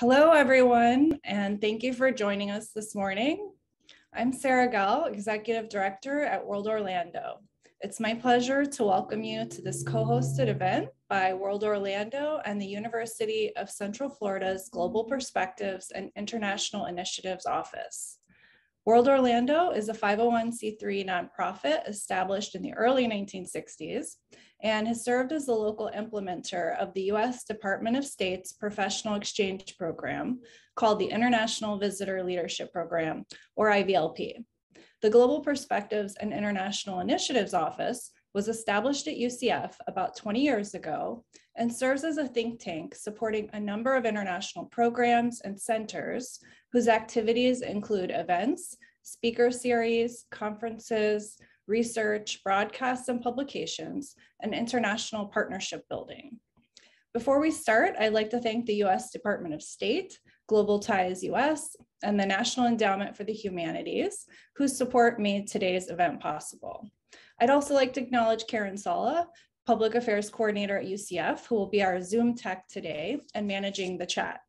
Hello, everyone, and thank you for joining us this morning. I'm Sarah Gell, Executive Director at World Orlando. It's my pleasure to welcome you to this co-hosted event by World Orlando and the University of Central Florida's Global Perspectives and International Initiatives Office. World Orlando is a 501c3 nonprofit established in the early 1960s and has served as the local implementer of the US Department of State's professional exchange program called the International Visitor Leadership Program, or IVLP. The Global Perspectives and International Initiatives Office was established at UCF about 20 years ago and serves as a think tank supporting a number of international programs and centers whose activities include events, speaker series, conferences, research, broadcasts and publications, and international partnership building. Before we start, I'd like to thank the US Department of State, Global Ties US, and the National Endowment for the Humanities, whose support made today's event possible. I'd also like to acknowledge Karen Sala, Public Affairs Coordinator at UCF, who will be our Zoom tech today and managing the chat.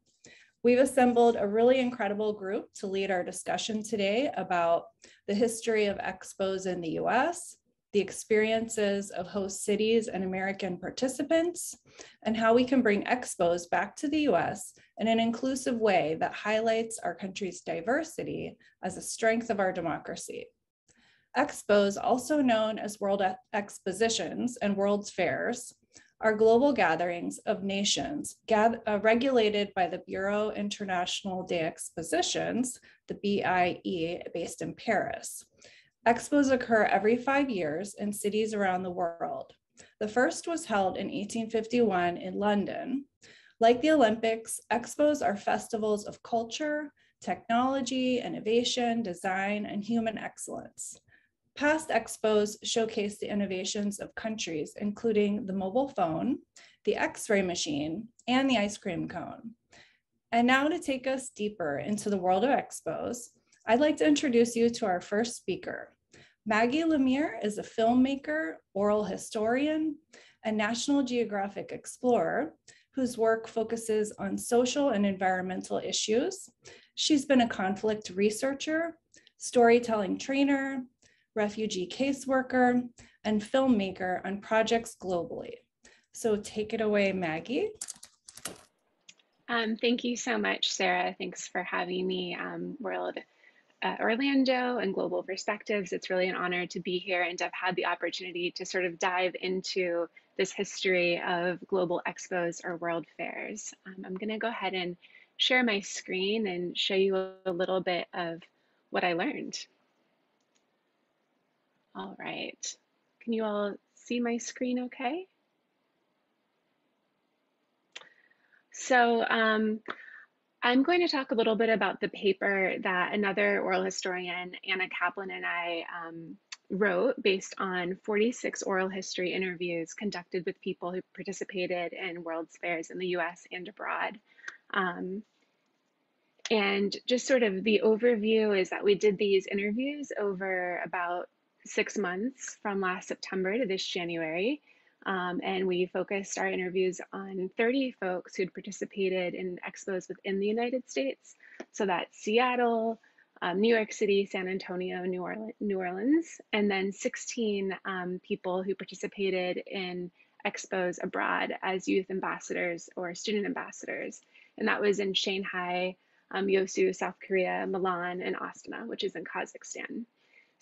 We've assembled a really incredible group to lead our discussion today about the history of expos in the US, the experiences of host cities and American participants, and how we can bring expos back to the US in an inclusive way that highlights our country's diversity as a strength of our democracy. Expos, also known as World Expositions and World's Fairs, are global gatherings of nations uh, regulated by the Bureau International des Expositions, the BIE, based in Paris. Expos occur every five years in cities around the world. The first was held in 1851 in London. Like the Olympics, expos are festivals of culture, technology, innovation, design, and human excellence. Past expos showcase the innovations of countries, including the mobile phone, the x-ray machine, and the ice cream cone. And now to take us deeper into the world of expos, I'd like to introduce you to our first speaker. Maggie Lemire is a filmmaker, oral historian, and National Geographic explorer whose work focuses on social and environmental issues. She's been a conflict researcher, storytelling trainer, refugee caseworker, and filmmaker on projects globally. So take it away, Maggie. Um, thank you so much, Sarah. Thanks for having me. Um, World uh, Orlando and Global Perspectives. It's really an honor to be here and to have had the opportunity to sort of dive into this history of global expos or world fairs. Um, I'm going to go ahead and share my screen and show you a little bit of what I learned. All right. Can you all see my screen okay? So um, I'm going to talk a little bit about the paper that another oral historian, Anna Kaplan, and I um, wrote based on 46 oral history interviews conducted with people who participated in World's Fairs in the US and abroad. Um, and just sort of the overview is that we did these interviews over about six months from last September to this January. Um, and we focused our interviews on 30 folks who'd participated in expos within the United States. So that's Seattle, um, New York City, San Antonio, New, Orleans, New Orleans and then 16 um, people who participated in expos abroad as youth ambassadors or student ambassadors. And that was in Shanghai, um, Yeosu, South Korea, Milan, and Astana, which is in Kazakhstan.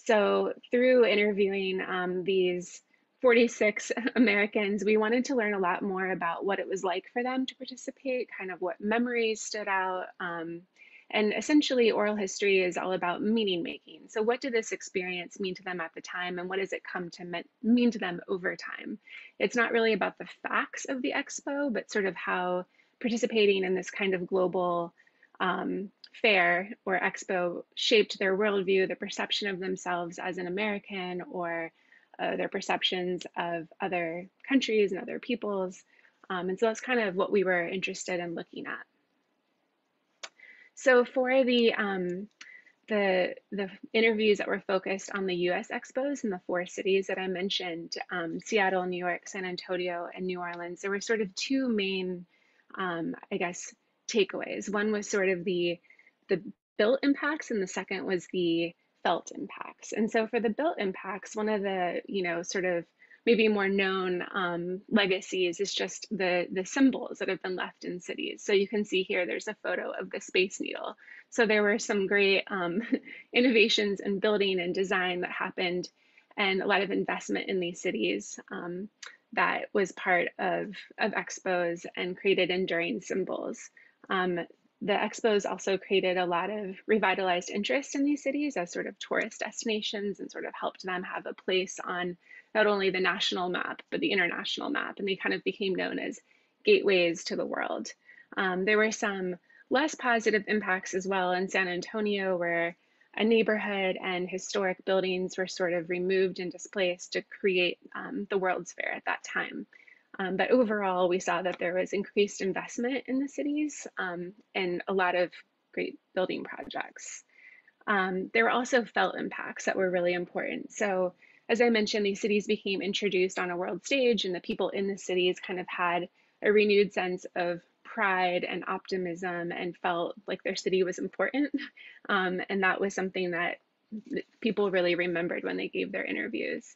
So through interviewing um, these 46 Americans, we wanted to learn a lot more about what it was like for them to participate, kind of what memories stood out. Um, and essentially, oral history is all about meaning making. So, what did this experience mean to them at the time, and what does it come to mean to them over time? It's not really about the facts of the expo, but sort of how participating in this kind of global um, fair or expo shaped their worldview, the perception of themselves as an American, or uh, their perceptions of other countries and other peoples. Um, and so that's kind of what we were interested in looking at. So for the um, the the interviews that were focused on the U.S. expos in the four cities that I mentioned, um, Seattle, New York, San Antonio, and New Orleans, there were sort of two main, um, I guess, takeaways. One was sort of the the built impacts, and the second was the felt impacts. And so for the built impacts, one of the you know sort of maybe more known um, legacies is just the the symbols that have been left in cities. So you can see here there's a photo of the Space Needle. So there were some great um, innovations in building and design that happened, and a lot of investment in these cities. Um, that was part of, of expos and created enduring symbols. Um, the expos also created a lot of revitalized interest in these cities as sort of tourist destinations and sort of helped them have a place on not only the national map, but the international map. And they kind of became known as gateways to the world. Um, there were some less positive impacts as well in San Antonio, where a neighborhood and historic buildings were sort of removed and displaced to create um, the World's Fair at that time. Um, but overall, we saw that there was increased investment in the cities um, and a lot of great building projects. Um, there were also felt impacts that were really important. So, as I mentioned, these cities became introduced on a world stage, and the people in the cities kind of had a renewed sense of pride and optimism and felt like their city was important. Um, and that was something that people really remembered when they gave their interviews.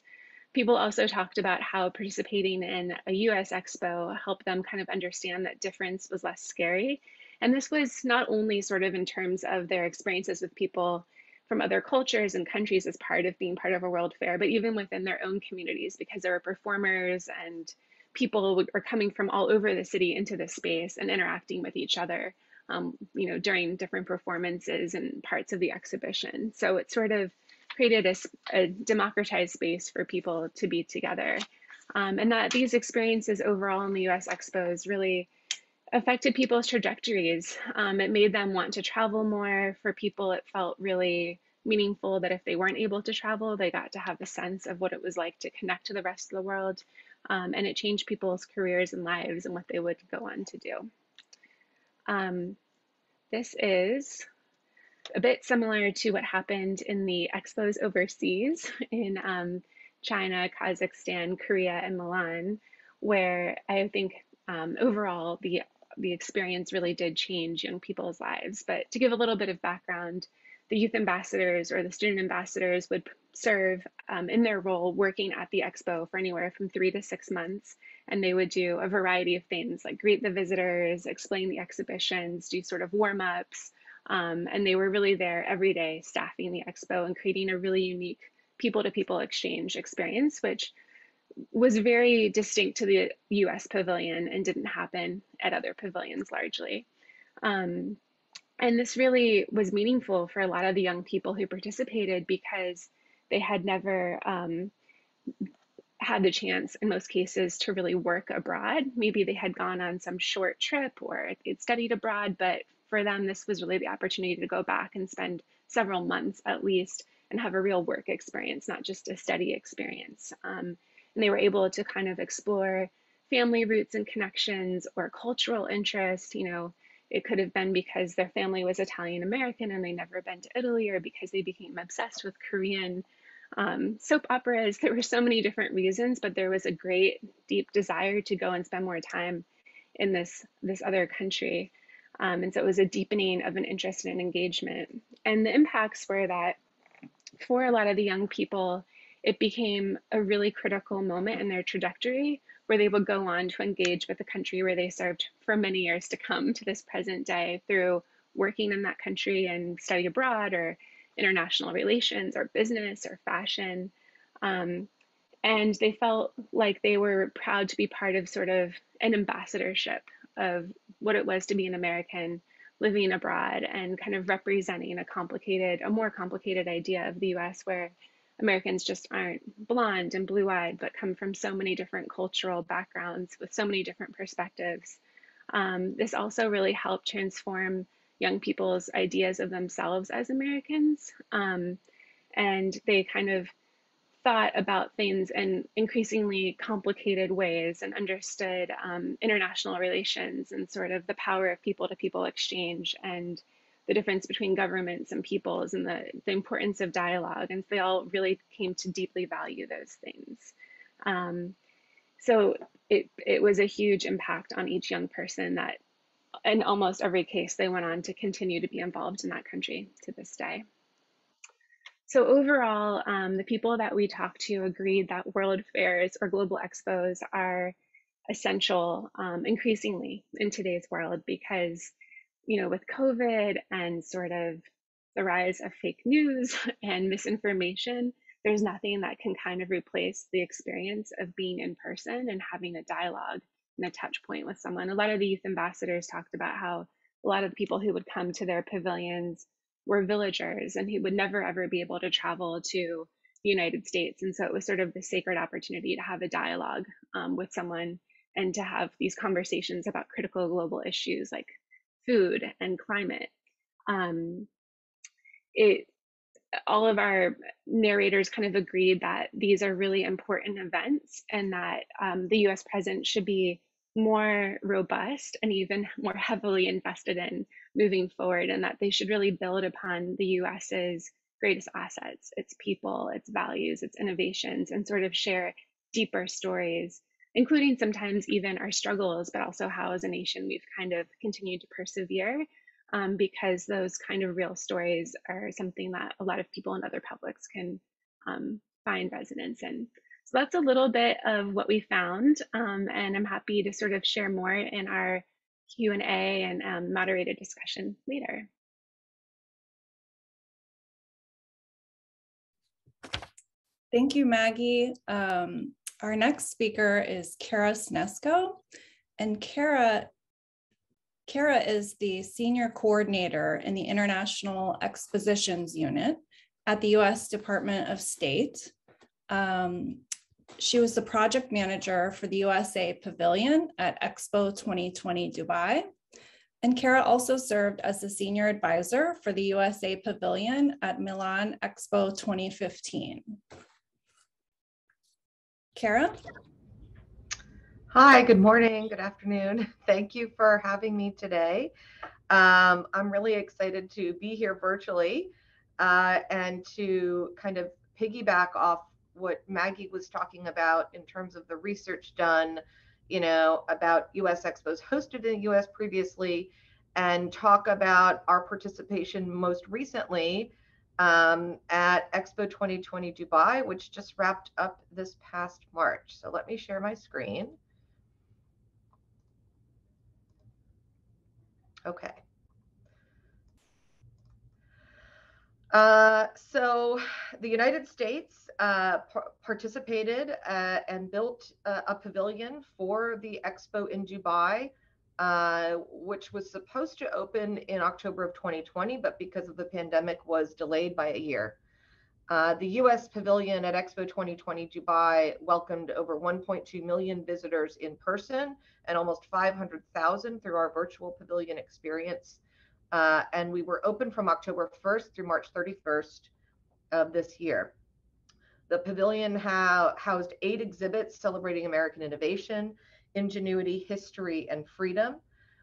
People also talked about how participating in a US Expo helped them kind of understand that difference was less scary. And this was not only sort of in terms of their experiences with people from other cultures and countries as part of being part of a world fair, but even within their own communities because there were performers and people are coming from all over the city into this space and interacting with each other, um, you know, during different performances and parts of the exhibition. So it sort of created a, a democratized space for people to be together. Um, and that these experiences overall in the US Expos really affected people's trajectories. Um, it made them want to travel more. For people, it felt really meaningful that if they weren't able to travel, they got to have a sense of what it was like to connect to the rest of the world um, and it changed people's careers and lives and what they would go on to do. Um, this is a bit similar to what happened in the expos overseas in um, China, Kazakhstan, Korea, and Milan, where I think um, overall the the experience really did change young people's lives. But to give a little bit of background, the youth ambassadors or the student ambassadors would serve um, in their role working at the expo for anywhere from three to six months. And they would do a variety of things like greet the visitors, explain the exhibitions, do sort of warm ups. Um, and they were really there every day staffing the expo and creating a really unique people to people exchange experience, which was very distinct to the US pavilion and didn't happen at other pavilions largely. Um, and this really was meaningful for a lot of the young people who participated because they had never um, had the chance, in most cases, to really work abroad. Maybe they had gone on some short trip or they'd studied abroad, but for them, this was really the opportunity to go back and spend several months at least and have a real work experience, not just a study experience. Um, and they were able to kind of explore family roots and connections or cultural interests, you know, it could have been because their family was Italian American and they'd never been to Italy, or because they became obsessed with Korean um, soap operas. There were so many different reasons, but there was a great, deep desire to go and spend more time in this this other country. Um, and so it was a deepening of an interest and engagement. And the impacts were that for a lot of the young people, it became a really critical moment in their trajectory where they would go on to engage with the country where they served for many years to come to this present day through working in that country and study abroad or international relations or business or fashion. Um, and they felt like they were proud to be part of sort of an ambassadorship of what it was to be an American living abroad and kind of representing a complicated, a more complicated idea of the US where Americans just aren't blonde and blue eyed, but come from so many different cultural backgrounds with so many different perspectives. Um, this also really helped transform young people's ideas of themselves as Americans. Um, and they kind of thought about things in increasingly complicated ways and understood um, international relations and sort of the power of people to people exchange and the difference between governments and peoples and the, the importance of dialogue. And so they all really came to deeply value those things. Um, so it, it was a huge impact on each young person that in almost every case, they went on to continue to be involved in that country to this day. So overall, um, the people that we talked to agreed that world fairs or global expos are essential um, increasingly in today's world because, you know, with COVID and sort of the rise of fake news and misinformation, there's nothing that can kind of replace the experience of being in person and having a dialogue and a touch point with someone. A lot of the youth ambassadors talked about how a lot of the people who would come to their pavilions were villagers and he would never ever be able to travel to the United States. And so it was sort of the sacred opportunity to have a dialogue um, with someone and to have these conversations about critical global issues like food and climate. Um, it all of our narrators kind of agreed that these are really important events and that um, the US president should be more robust and even more heavily invested in moving forward, and that they should really build upon the US's greatest assets its people, its values, its innovations, and sort of share deeper stories, including sometimes even our struggles, but also how as a nation we've kind of continued to persevere. Um, because those kind of real stories are something that a lot of people in other publics can um, find resonance in. So that's a little bit of what we found, um, and I'm happy to sort of share more in our Q&A and um, moderated discussion later. Thank you, Maggie. Um, our next speaker is Kara Snesko, and Kara Kara is the senior coordinator in the International Expositions Unit at the US Department of State. Um, she was the project manager for the USA Pavilion at Expo 2020 Dubai. And Kara also served as the senior advisor for the USA Pavilion at Milan Expo 2015. Kara? Hi, good morning, good afternoon. Thank you for having me today. Um, I'm really excited to be here virtually uh, and to kind of piggyback off what Maggie was talking about in terms of the research done, you know, about US expos hosted in the US previously, and talk about our participation most recently um, at Expo 2020 Dubai, which just wrapped up this past March. So let me share my screen. Okay. Uh, so the United States uh, par participated uh, and built a pavilion for the expo in Dubai, uh, which was supposed to open in October of 2020, but because of the pandemic was delayed by a year. Uh, the US pavilion at Expo 2020 Dubai welcomed over 1.2 million visitors in person and almost 500,000 through our virtual pavilion experience. Uh, and we were open from October 1st through March 31st of this year. The pavilion ha housed eight exhibits celebrating American innovation, ingenuity, history, and freedom.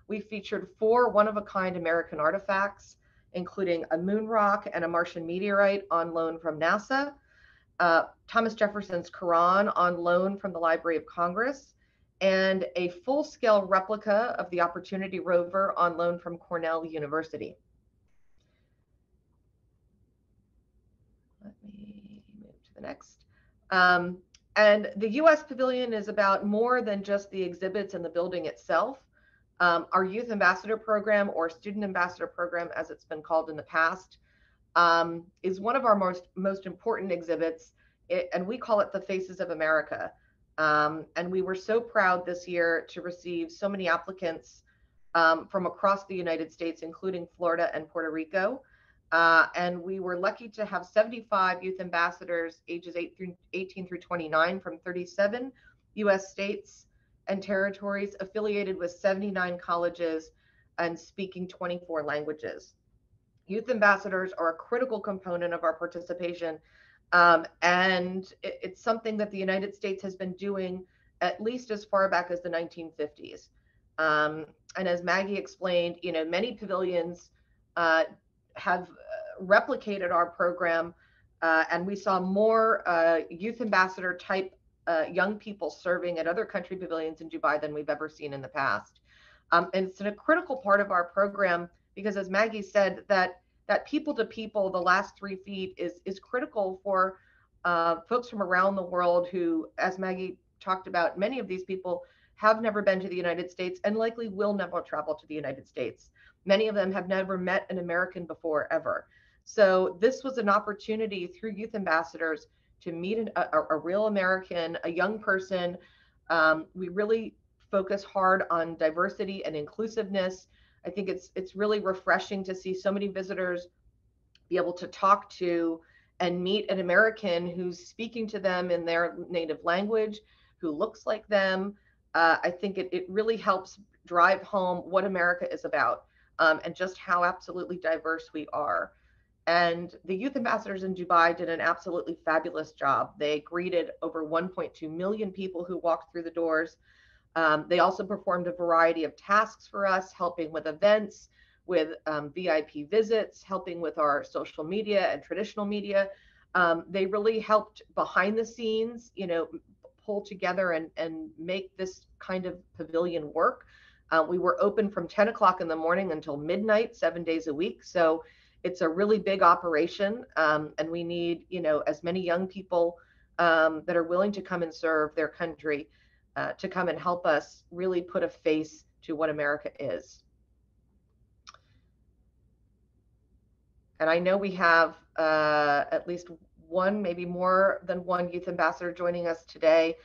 We featured four one-of-a-kind American artifacts, including a moon rock and a Martian meteorite on loan from NASA, uh, Thomas Jefferson's Quran on loan from the Library of Congress, and a full-scale replica of the Opportunity rover on loan from Cornell University. Let me move to the next. Um, and the US Pavilion is about more than just the exhibits and the building itself. Um, our Youth Ambassador Program, or Student Ambassador Program, as it's been called in the past, um, is one of our most, most important exhibits, it, and we call it the Faces of America. Um, and we were so proud this year to receive so many applicants um, from across the United States, including Florida and Puerto Rico. Uh, and we were lucky to have 75 youth ambassadors ages 8 through 18 through 29 from 37 US states and territories affiliated with 79 colleges and speaking 24 languages. Youth ambassadors are a critical component of our participation um, and it, it's something that the United States has been doing at least as far back as the 1950s. Um, and as Maggie explained, you know, many pavilions uh, have uh, replicated our program, uh, and we saw more uh, youth ambassador type uh, young people serving at other country pavilions in Dubai than we've ever seen in the past. Um, and it's a critical part of our program because as Maggie said, that that people to people, the last three feet is is critical for uh, folks from around the world who, as Maggie talked about, many of these people have never been to the United States and likely will never travel to the United States. Many of them have never met an American before ever. So this was an opportunity through youth ambassadors to meet an, a, a, real American, a young person. Um, we really focus hard on diversity and inclusiveness. I think it's it's really refreshing to see so many visitors be able to talk to and meet an American who's speaking to them in their native language, who looks like them. Uh, I think it, it really helps drive home what America is about um, and just how absolutely diverse we are. And the youth ambassadors in Dubai did an absolutely fabulous job. They greeted over 1.2 million people who walked through the doors. Um, they also performed a variety of tasks for us, helping with events, with um, VIP visits, helping with our social media and traditional media. Um, they really helped behind the scenes, you know, pull together and, and make this kind of pavilion work. Uh, we were open from 10 o'clock in the morning until midnight, seven days a week. So it's a really big operation, um, and we need, you know, as many young people um, that are willing to come and serve their country uh, to come and help us really put a face to what America is. And I know we have uh, at least one, maybe more than one youth ambassador joining us today.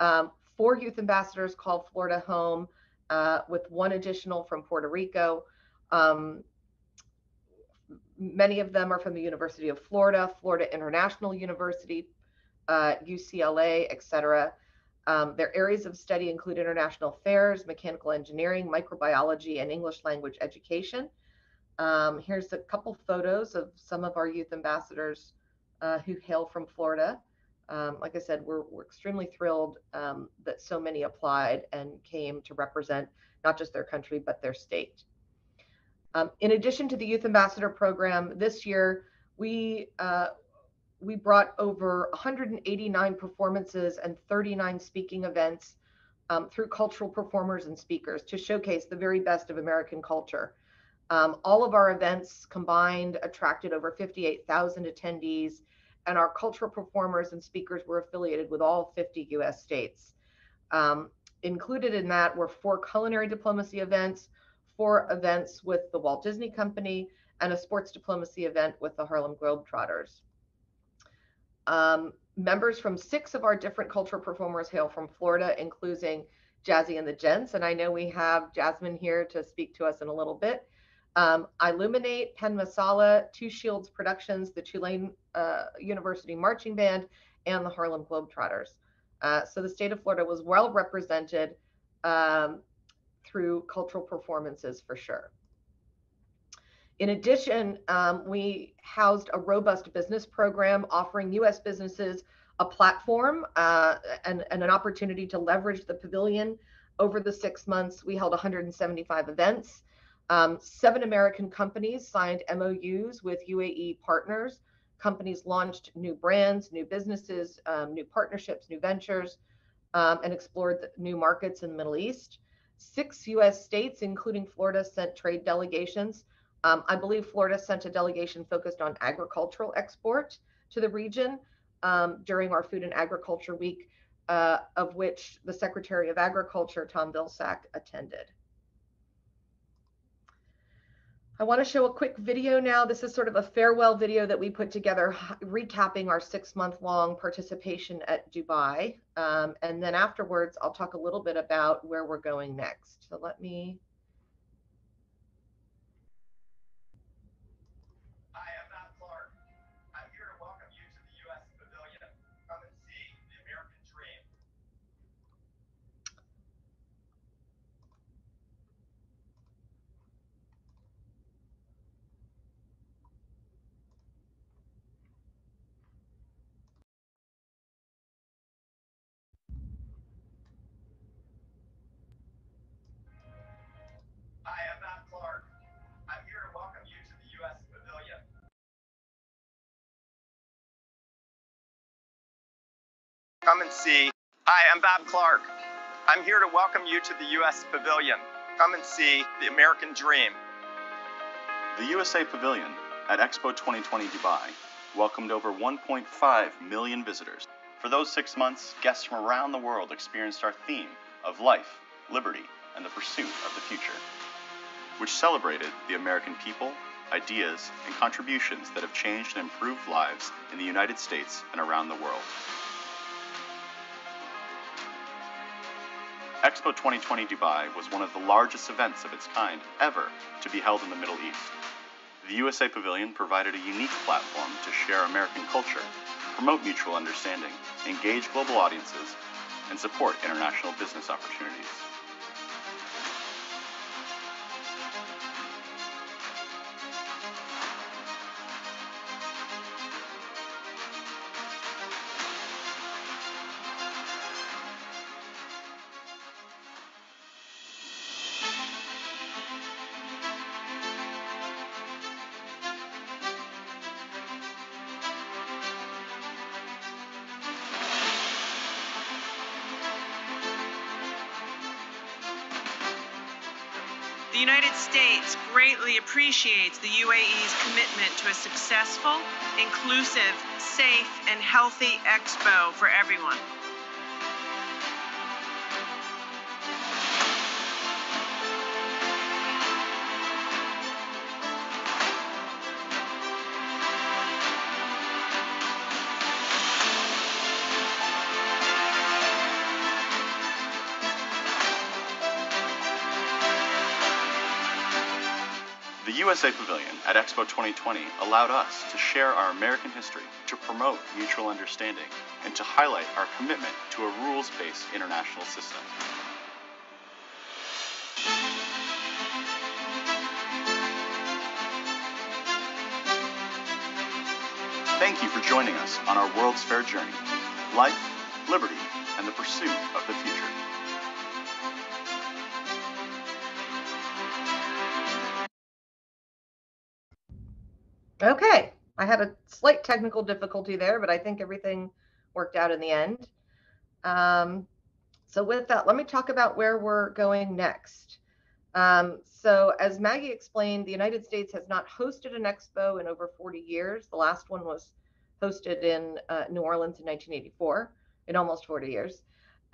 Um, four youth ambassadors called Florida home, uh, with one additional from Puerto Rico. Um, many of them are from the University of Florida, Florida International University, uh, UCLA, et cetera. Um, their areas of study include international affairs, mechanical engineering, microbiology, and English language education. Um, here's a couple photos of some of our youth ambassadors uh, who hail from Florida. Um, like I said, we're, we're extremely thrilled um, that so many applied and came to represent not just their country, but their state. Um, in addition to the Youth Ambassador Program, this year we uh, we brought over 189 performances and 39 speaking events um, through cultural performers and speakers to showcase the very best of American culture. Um, all of our events combined attracted over 58,000 attendees, and our cultural performers and speakers were affiliated with all 50 US states. Um, included in that were four culinary diplomacy events, four events with the Walt Disney Company, and a sports diplomacy event with the Harlem Globetrotters. Um, members from six of our different cultural performers hail from Florida, including Jazzy and the Gents. And I know we have Jazmin here to speak to us in a little bit. Um, Illuminate, Penn Masala, Two Shields Productions, the Tulane uh, University Marching Band, and the Harlem Globetrotters. Uh, so the state of Florida was well represented um, through cultural performances for sure. In addition, um, we housed a robust business program offering U.S. businesses a platform uh, and, and an opportunity to leverage the pavilion. Over the six months, we held 175 events. Um, seven American companies signed MOUs with UAE partners. Companies launched new brands, new businesses, um, new partnerships, new ventures, um, and explored new markets in the Middle East. Six US states, including Florida, sent trade delegations. Um, I believe Florida sent a delegation focused on agricultural export to the region um, during our Food and Agriculture Week, uh, of which the Secretary of Agriculture, Tom Vilsack, attended. I want to show a quick video now. This is sort of a farewell video that we put together, recapping our six month long participation at Dubai. Um, and then afterwards, I'll talk a little bit about where we're going next. So let me Come and see. Hi, I'm Bob Clark. I'm here to welcome you to the U.S. Pavilion. Come and see the American dream. The USA Pavilion at Expo 2020 Dubai welcomed over 1.5 million visitors. For those six months, guests from around the world experienced our theme of life, liberty, and the pursuit of the future, which celebrated the American people, ideas, and contributions that have changed and improved lives in the United States and around the world. Expo 2020 Dubai was one of the largest events of its kind ever to be held in the Middle East. The USA Pavilion provided a unique platform to share American culture, promote mutual understanding, engage global audiences, and support international business opportunities. Greatly appreciates the UAE's commitment to a successful, inclusive, safe, and healthy expo for everyone. The USA Pavilion at Expo 2020 allowed us to share our American history, to promote mutual understanding, and to highlight our commitment to a rules based international system. Thank you for joining us on our World's Fair journey life, liberty, and the pursuit of the future. Okay, I had a slight technical difficulty there, but I think everything worked out in the end. Um, so with that, let me talk about where we're going next. Um, so as Maggie explained, the United States has not hosted an expo in over 40 years. The last one was hosted in uh, New Orleans in 1984, in almost 40 years.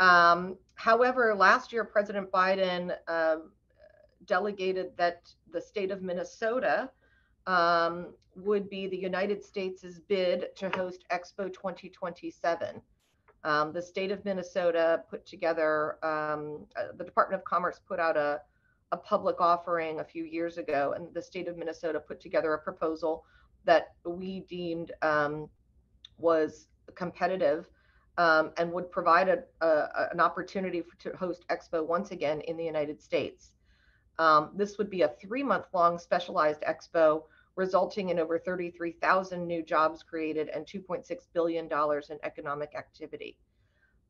Um, however, last year, President Biden um, delegated that the state of Minnesota um, would be the United States' bid to host Expo 2027. Um, the state of Minnesota put together, um, uh, the Department of Commerce put out a, a public offering a few years ago, and the state of Minnesota put together a proposal that we deemed um, was competitive um, and would provide a, a, an opportunity for, to host Expo once again in the United States. Um, this would be a three month long specialized expo, resulting in over 33,000 new jobs created and $2.6 billion in economic activity.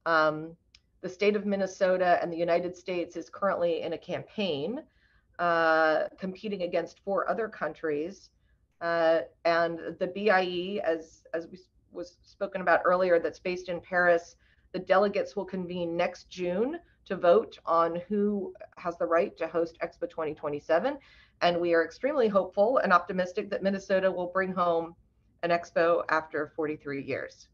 Um, the state of Minnesota and the United States is currently in a campaign uh, competing against four other countries. Uh, and the BIE, as, as we, was spoken about earlier, that's based in Paris, the delegates will convene next June to vote on who has the right to host Expo 2027. And we are extremely hopeful and optimistic that Minnesota will bring home an expo after 43 years.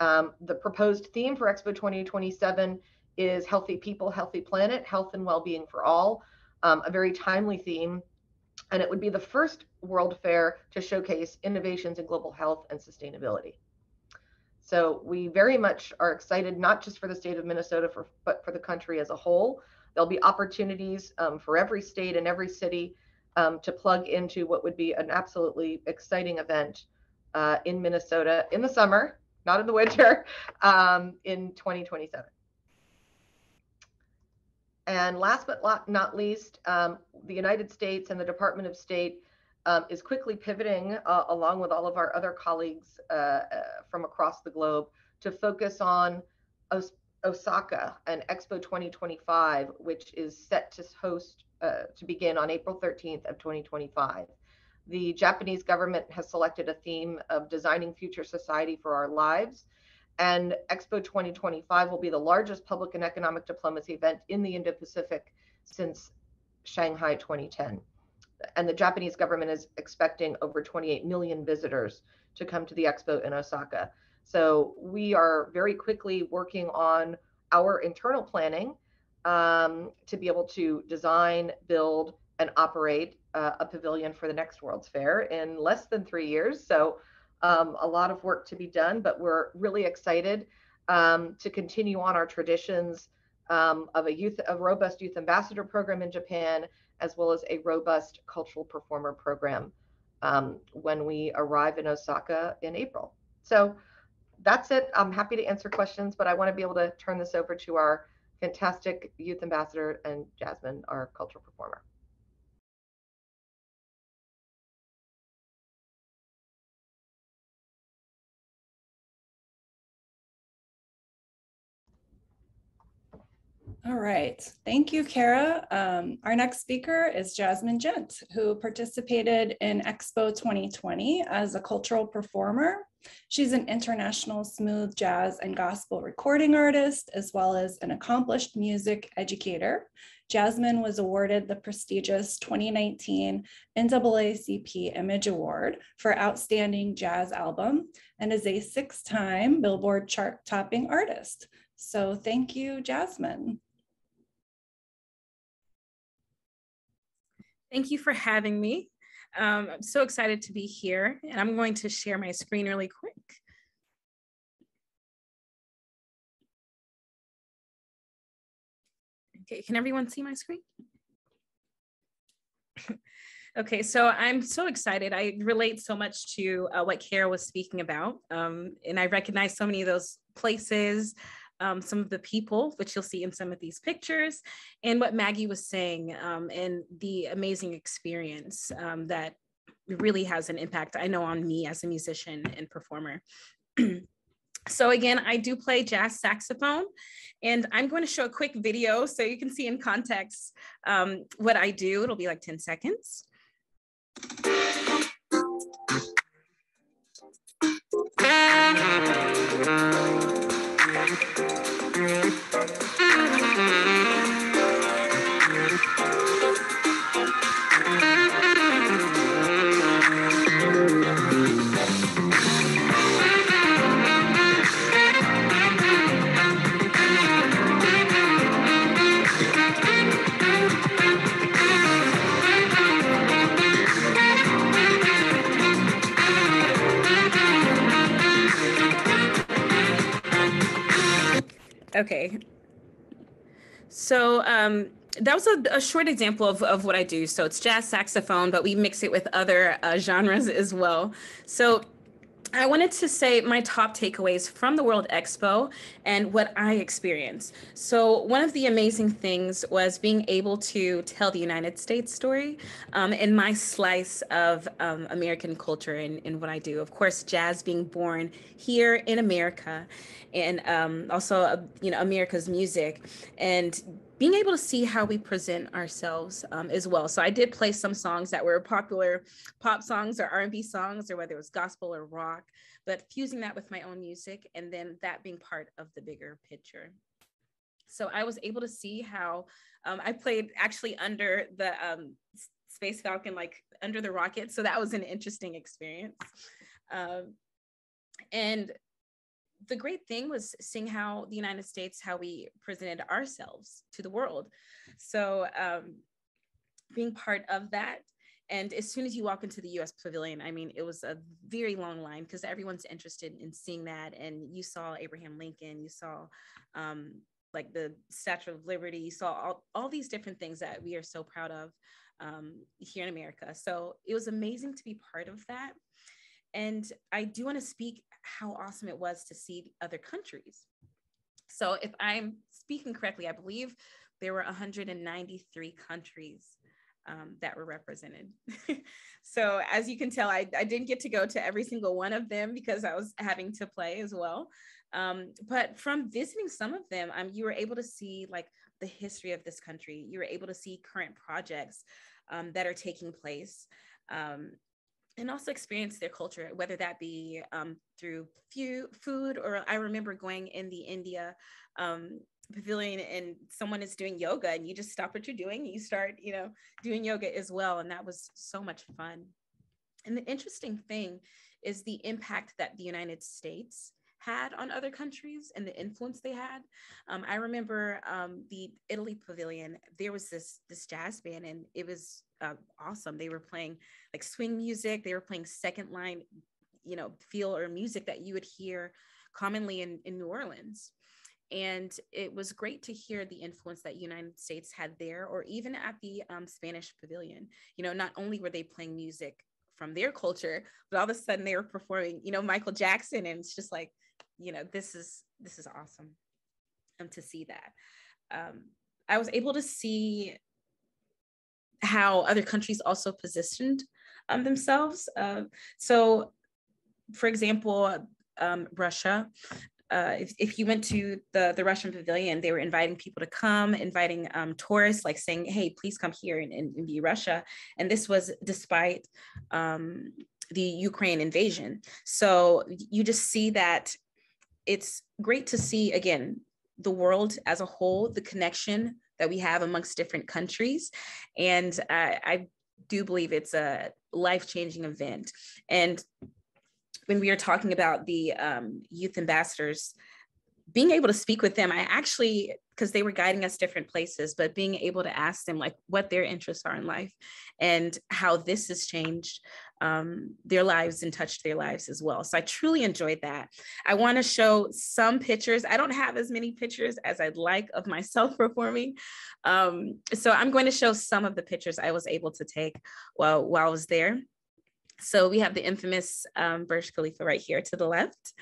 Um, the proposed theme for Expo 2027 is Healthy People, Healthy Planet, Health and Well-Being for All, um, a very timely theme. And it would be the first World Fair to showcase innovations in global health and sustainability. So we very much are excited, not just for the state of Minnesota, for, but for the country as a whole. There'll be opportunities um, for every state and every city um, to plug into what would be an absolutely exciting event uh, in Minnesota in the summer, not in the winter, um, in 2027. And last but not least, um, the United States and the Department of State um, is quickly pivoting, uh, along with all of our other colleagues uh, uh, from across the globe, to focus on Os Osaka and Expo 2025, which is set to host uh, to begin on April 13th of 2025. The Japanese government has selected a theme of designing future society for our lives. And Expo 2025 will be the largest public and economic diplomacy event in the Indo Pacific since Shanghai 2010. And the Japanese government is expecting over 28 million visitors to come to the expo in Osaka. So we are very quickly working on our internal planning um, to be able to design, build, and operate uh, a pavilion for the next World's Fair in less than three years. So um, a lot of work to be done, but we're really excited um, to continue on our traditions um, of a youth, a robust youth ambassador program in Japan, as well as a robust cultural performer program um, when we arrive in Osaka in April. So that's it. I'm happy to answer questions, but I want to be able to turn this over to our fantastic youth ambassador and Jazmin, our cultural performer. All right, thank you, Kara. Um, our next speaker is Jazmin Ghent, who participated in Expo 2020 as a cultural performer. She's an international smooth jazz and gospel recording artist, as well as an accomplished music educator. Jazmin was awarded the prestigious 2019 NAACP Image Award for Outstanding Jazz Album and is a six-time Billboard chart-topping artist. So thank you, Jazmin. Thank you for having me. Um, I'm so excited to be here and I'm going to share my screen really quick. Okay, can everyone see my screen? okay, so I'm so excited. I relate so much to uh, what Kara was speaking about. Um, and I recognize so many of those places, um, some of the people, which you'll see in some of these pictures, and what Maggie was saying, um, and the amazing experience um, that really has an impact, I know, on me as a musician and performer. so again, I do play jazz saxophone, and I'm going to show a quick video so you can see in context um, what I do. It'll be like 10 seconds. Okay. So um, that was a, a, short example of, of what I do. So it's jazz saxophone, but we mix it with other uh, genres as well. So I wanted to say my top takeaways from the World Expo and what I experienced. So, one of the amazing things was being able to tell the United States story um, in my slice of um, American culture and, and, what I do. Of course, jazz being born here in America and um, also, uh, you know, America's music and being able to see how we present ourselves um, as well. So I did play some songs that were popular pop songs or R&B songs or whether it was gospel or rock, but fusing that with my own music and then that being part of the bigger picture. So I was able to see how um, I played actually under the um, Space Falcon, like under the rocket. So that was an interesting experience. Um, and the great thing was seeing how the United States, how we presented ourselves to the world. So um, being part of that. And as soon as you walk into the US pavilion, I mean, it was a very long line because everyone's interested in seeing that. And you saw Abraham Lincoln, you saw um, like the Statue of Liberty, you saw all, all these different things that we are so proud of um, here in America. So it was amazing to be part of that. And I do want to speak how awesome it was to see other countries. So, if I'm speaking correctly, I believe there were 193 countries um, that were represented. so, as you can tell, I, I didn't get to go to every single one of them because I was having to play as well. Um, but from visiting some of them, um, you were able to see like the history of this country. You were able to see current projects um, that are taking place. And also experience their culture, whether that be um, through few, food or I remember going in the India um, pavilion and someone is doing yoga and you just stop what you're doing you start you know doing yoga as well. And that was so much fun. And the interesting thing is the impact that the united states had on other countries and the influence they had. Um, I remember um, the Italy Pavilion. There was this this jazz band, and it was uh, awesome. They were playing like swing music. They were playing second line, you know, feel or music that you would hear commonly in, in New Orleans. And it was great to hear the influence that United States had there, or even at the um, Spanish Pavilion. You know, not only were they playing music from their culture, but all of a sudden they were performing, you know, Michael Jackson, and it's just like you know, this is this is awesome um, to see that. Um, I was able to see how other countries also positioned um, themselves. Uh, so, for example, um, Russia. Uh, if, if you went to the, the Russian pavilion, they were inviting people to come, inviting um, tourists, like saying, hey, please come here and, and, and be Russia. And this was despite um, the Ukraine invasion. So you just see that it's great to see again the world as a whole, the connection that we have amongst different countries. And I, I do believe it's a life changing event. And when we are talking about the um, youth ambassadors, being able to speak with them, I actually, because they were guiding us different places, but being able to ask them like what their interests are in life and how this has changed um, their lives and touched their lives as well. So I truly enjoyed that. I want to show some pictures. I don't have as many pictures as I'd like of myself performing. Um, so I'm going to show some of the pictures I was able to take while, while I was there. So we have the infamous um, Burj Khalifa right here to the left.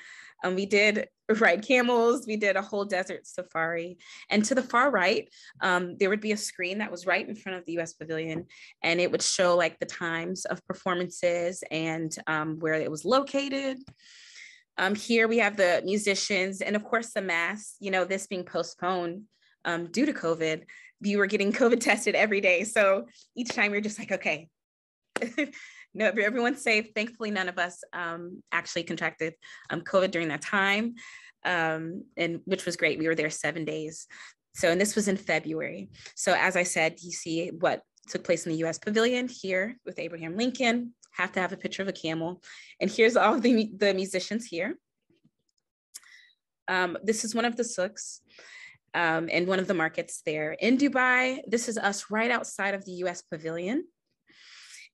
Um, we did ride camels. We did a whole desert safari. And to the far right, um, there would be a screen that was right in front of the US Pavilion, and it would show like the times of performances and um, where it was located. Um, here we have the musicians and of course the mass, you know, this being postponed um, due to COVID, you were getting COVID tested every day. So each time you're just like, okay, no, everyone's safe. Thankfully, none of us um, actually contracted um, COVID during that time, um, and which was great. We were there seven days. So, and this was in February. So, as I said, you see what took place in the U.S. Pavilion here with Abraham Lincoln. Have to have a picture of a camel, and here's all the the musicians here. Um, this is one of the souks um, and one of the markets there in Dubai. This is us right outside of the US Pavilion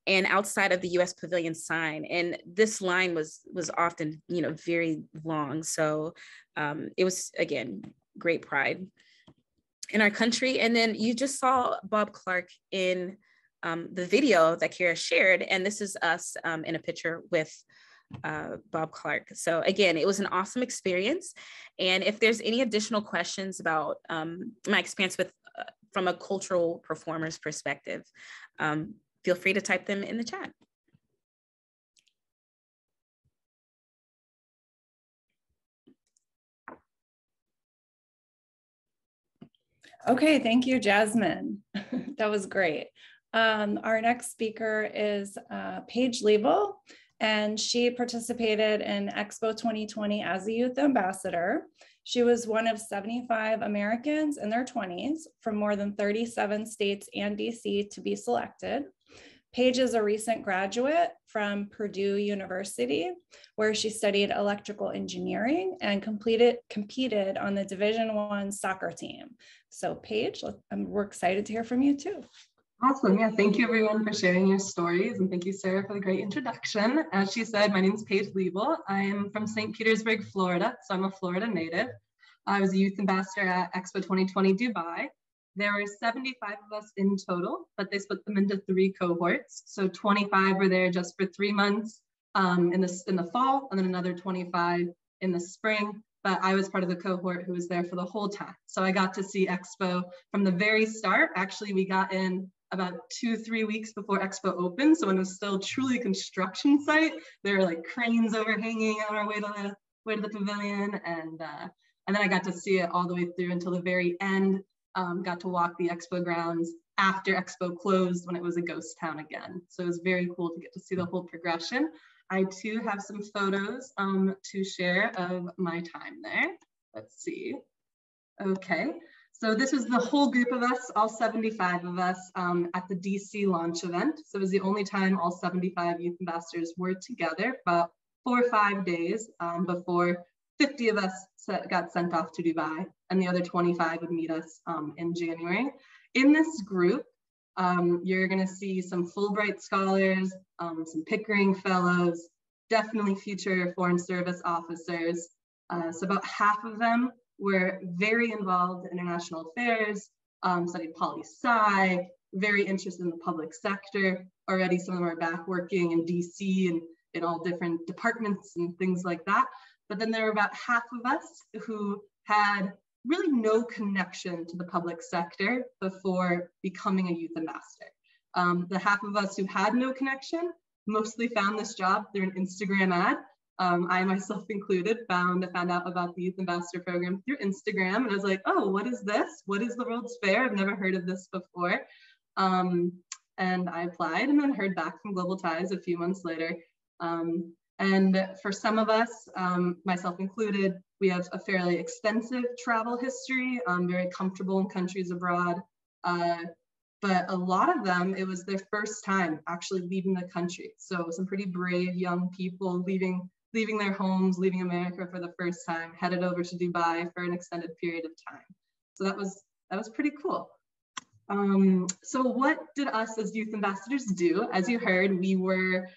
and outside of the US pavilion sign. And this line was was often, you know, very long. So um, it was again great pride in our country. And then you just saw Bob Clark in um, the video that Kira shared, and this is us um, in a picture with uh, Bob Clark. So again, it was an awesome experience. And if there's any additional questions about um, my experience with uh, from a cultural performer's perspective, um, feel free to type them in the chat. Okay, thank you, Jazmin. that was great. Um, our next speaker is uh, Paige Liebel, and she participated in Expo 2020 as a youth ambassador. She was one of 75 Americans in their 20s from more than 37 states and DC to be selected. Paige is a recent graduate from Purdue University, where she studied electrical engineering and completed competed on the Division One soccer team. So, Paige, um, we're excited to hear from you too. Awesome. Yeah. Thank you, everyone, for sharing your stories. And thank you, Sarah, for the great introduction. As she said, my name is Paige Liebel. I'm from St. Petersburg, Florida. So I'm a Florida native. I was a youth ambassador at Expo 2020 Dubai. There were 75 of us in total, but they split them into three cohorts. So 25 were there just for three months um, in, the, in the fall, and then another 25 in the spring. But I was part of the cohort who was there for the whole time. So I got to see Expo from the very start. Actually, we got in about two, three weeks before Expo opened. So when it was still truly a construction site, there were like cranes overhanging on our way to the way to the pavilion. And uh, and then I got to see it all the way through until the very end um, got to walk the expo grounds after expo closed when it was a ghost town again. So it was very cool to get to see the whole progression. I too have some photos um, to share of my time there. Let's see. Okay, so this was the whole group of us, all 75 of us um, at the DC launch event. So it was the only time all 75 youth ambassadors were together, about four or five days um, before 50 of us set, got sent off to Dubai and the other 25 would meet us um, in January. In this group, um, you're gonna see some Fulbright scholars, um, some Pickering fellows, definitely future foreign service officers. Uh, so about half of them were very involved in international affairs, um, studied poli sci, very interested in the public sector. Already some of them are back working in DC and in all different departments and things like that. But then there are about half of us who had really no connection to the public sector before becoming a youth ambassador. Um, the half of us who had no connection mostly found this job through an Instagram ad um, I myself included, found found out about the Youth Ambassador Program through Instagram, and I was like, "Oh, what is this? What is the World's Fair? I've never heard of this before." Um, and I applied, and then heard back from Global Ties a few months later. Um, and for some of us, um, myself included, we have a fairly extensive travel history. I'm very comfortable in countries abroad. Uh, but a lot of them, it was their first time actually leaving the country. So some pretty brave young people leaving leaving their homes, leaving America for the first time, headed over to Dubai for an extended period of time. So that was that was pretty cool. Um, so what did us as youth ambassadors do? As you heard, we were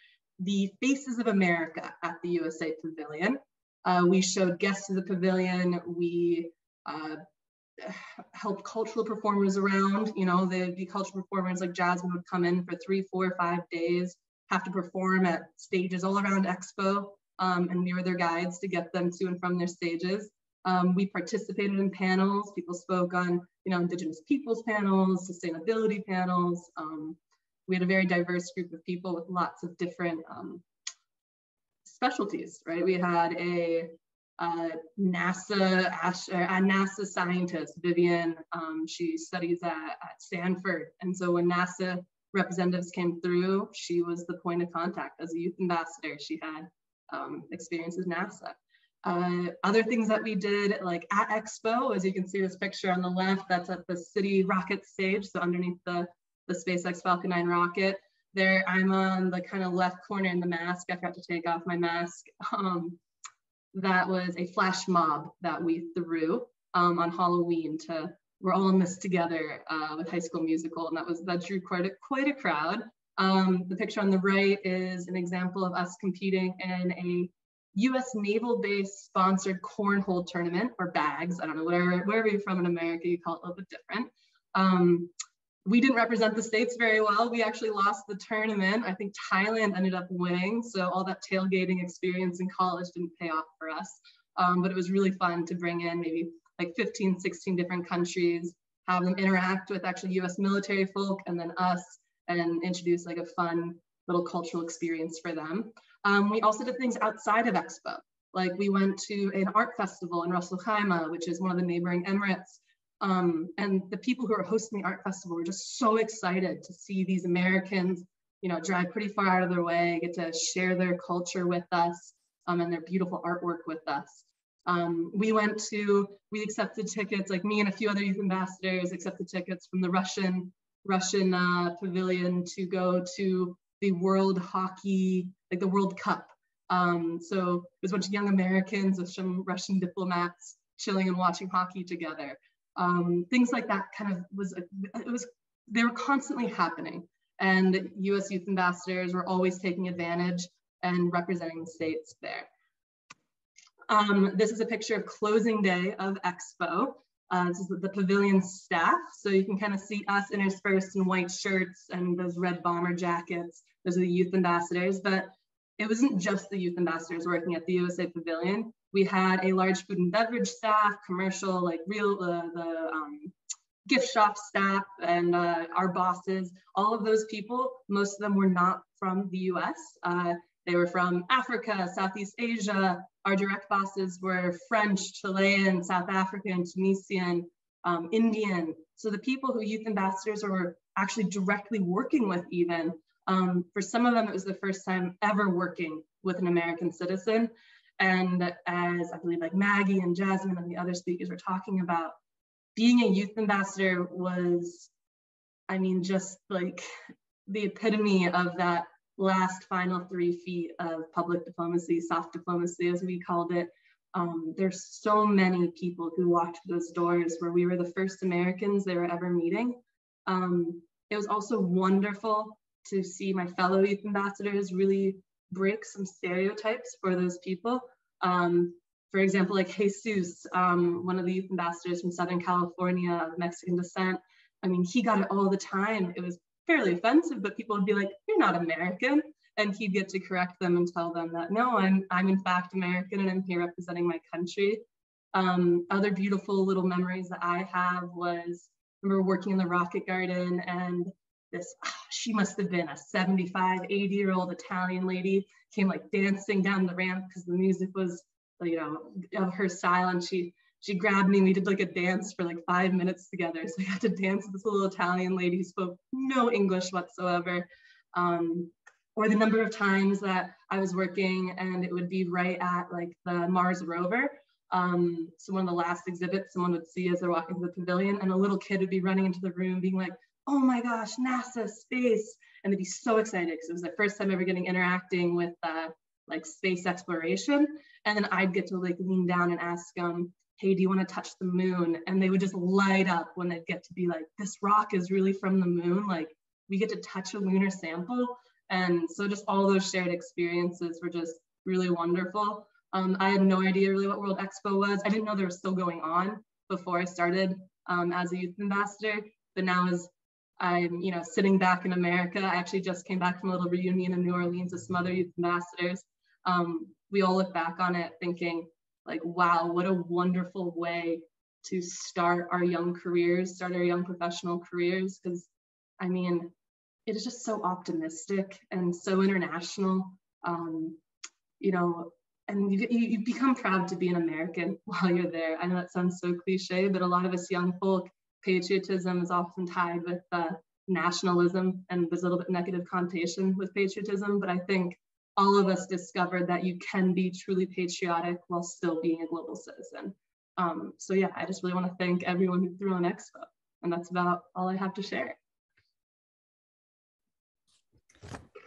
the faces of America at the USA Pavilion. Uh, we showed guests to the pavilion. We uh, helped cultural performers around. You know, there'd be cultural performers like Jazmin would come in for three, four, five days, have to perform at stages all around Expo um, and we were their guides to get them to and from their stages. Um, we participated in panels. People spoke on, you know, Indigenous peoples panels, sustainability panels. Um, we had a very diverse group of people with lots of different um, specialties, right? We had a, NASA a NASA scientist, Vivian. Um, she studies at, at Stanford, and so when NASA representatives came through, she was the point of contact as a youth ambassador. She had um, experience with NASA. Uh, other things that we did, like at Expo, as you can see this picture on the left, that's at the city rocket stage, so underneath the, the SpaceX Falcon 9 rocket. There, I'm on the kind of left corner in the mask. I forgot to take off my mask. Um, that was a flash mob that we threw um, on Halloween to, we're all in this together uh, with High School Musical, and that was, that drew quite a, quite a crowd. Um, the picture on the right is an example of us competing in a US naval base sponsored cornhole tournament or bags. I don't know, whatever, wherever you're from in America, you call it a little bit different. Um, we didn't represent the States very well. We actually lost the tournament. I think Thailand ended up winning. So all that tailgating experience in college didn't pay off for us. Um, but it was really fun to bring in maybe like 15, 16 different countries, have them interact with actually US military folk and then us and introduce like a fun little cultural experience for them. Um, we also did things outside of Expo. Like we went to an art festival in Ras Al Khaimah, which is one of the neighboring Emirates. Um, and the people who are hosting the art festival were just so excited to see these Americans, you know, drive pretty far out of their way, get to share their culture with us um, and their beautiful artwork with us. Um, we went to, we accepted tickets, like me and a few other youth ambassadors accepted tickets from the Russian Russian uh, pavilion to go to the World Hockey, like the World Cup. Um, so it was a bunch of young Americans with some Russian diplomats chilling and watching hockey together. Um, things like that kind of was, it was, they were constantly happening. And US youth ambassadors were always taking advantage and representing the states there. Um, this is a picture of closing day of Expo. Uh, this is the pavilion staff. So you can kind of see us interspersed in white shirts and those red bomber jackets. Those are the youth ambassadors, but it wasn't just the youth ambassadors working at the USA Pavilion. We had a large food and beverage staff, commercial, like real, uh, the um, gift shop staff and uh, our bosses, all of those people, most of them were not from the US. Uh, they were from Africa, Southeast Asia, our direct bosses were French, Chilean, South African, Tunisian, um, Indian. So the people who youth ambassadors were actually directly working with even, um, for some of them, it was the first time ever working with an American citizen. And as I believe like Maggie and Jazmin and the other speakers were talking about, being a youth ambassador was, I mean, just like the epitome of that last final three feet of public diplomacy, soft diplomacy, as we called it. Um, there's so many people who walked those doors where we were the first Americans they were ever meeting. Um, it was also wonderful to see my fellow youth ambassadors really break some stereotypes for those people. Um, for example, like Jesus, um, one of the youth ambassadors from Southern California of Mexican descent. I mean, he got it all the time. It was fairly offensive, but people would be like, "You're not American," and he'd get to correct them and tell them that no, I'm I'm in fact American and I'm here representing my country. Um, other beautiful little memories that I have was I remember working in the Rocket Garden and this oh, she must have been a 75 80 year old italian lady came like dancing down the ramp because the music was you know of her style and she she grabbed me and we did like a dance for like five minutes together. So i had to dance with this little italian lady who spoke no english whatsoever um, or the number of times that i was working and it would be right at like the mars rover. Um, so one of the last exhibits someone would see as they're walking to the pavilion and a little kid would be running into the room being like oh my gosh, NASA, space. And they'd be so excited because it was the first time ever getting interacting with uh, like space exploration. And then I'd get to like lean down and ask them, hey, do you want to touch the moon? And they would just light up when they'd get to be like, this rock is really from the moon. Like we get to touch a lunar sample. And so just all those shared experiences were just really wonderful. Um, I had no idea really what World Expo was. I didn't know there was still going on before I started um, as a youth ambassador. But now as I'm, you know, sitting back in America. I actually just came back from a little reunion in New Orleans with some other youth ambassadors. Um, we all look back on it thinking, like, wow, what a wonderful way to start our young careers, start our young professional careers. Because, I mean, it is just so optimistic and so international. Um, you know, and you, you become proud to be an American while you're there. I know that sounds so cliche, but a lot of us young folk patriotism is often tied with uh, nationalism and there's a little bit negative connotation with patriotism but i think all of us discovered that you can be truly patriotic while still being a global citizen um, so yeah i just really want to thank everyone who threw on expo and that's about all i have to share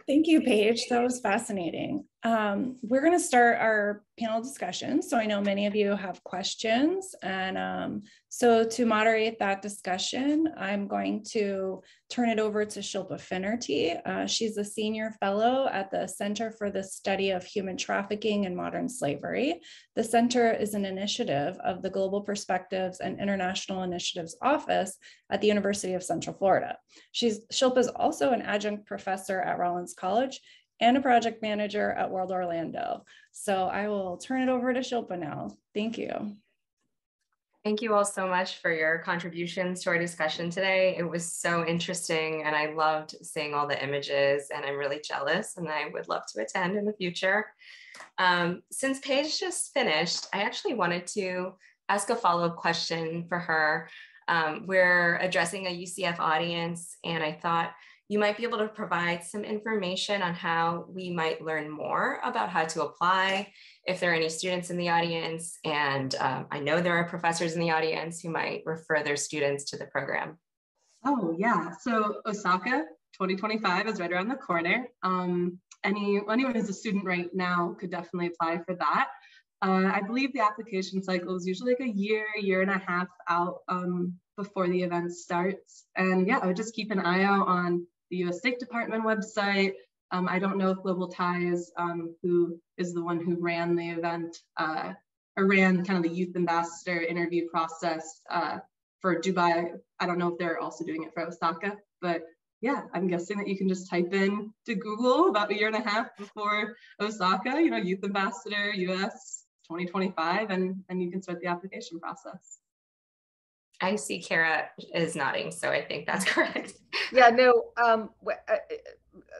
Thank you, Paige. That was fascinating. Um, we're going to start our panel discussion. So I know many of you have questions. And um, so to moderate that discussion, I'm going to turn it over to Shilpa Finnerty. Uh, she's a senior fellow at the Center for the Study of Human Trafficking and Modern Slavery. The center is an initiative of the Global Perspectives and International Initiatives Office at the University of Central Florida. She's Shilpa is also an adjunct professor at Rollins College and a project manager at World Orlando. So I will turn it over to Shilpa now. Thank you. Thank you all so much for your contributions to our discussion today. It was so interesting and I loved seeing all the images and I'm really jealous and I would love to attend in the future. Um, since Paige just finished, I actually wanted to ask a follow-up question for her. Um, we're addressing a UCF audience and I thought you might be able to provide some information on how we might learn more about how to apply, if there are any students in the audience. And um, I know there are professors in the audience who might refer their students to the program. Oh, yeah. So Osaka 2025 is right around the corner. Um, any, anyone who's a student right now could definitely apply for that. Uh, I believe the application cycle is usually like a year, year and a half out um, before the event starts. And yeah, I would just keep an eye out on the US State Department website. Um, I don't know if Global Ties, um, who is the one who ran the event, uh, or ran kind of the youth ambassador interview process uh, for Dubai. I don't know if they're also doing it for Osaka, but yeah, I'm guessing that you can just type in to Google about a year and a half before Osaka, you know, youth ambassador US 2025, and, and you can start the application process. I see Kara is nodding, so I think that's correct. yeah, no, um, uh, uh,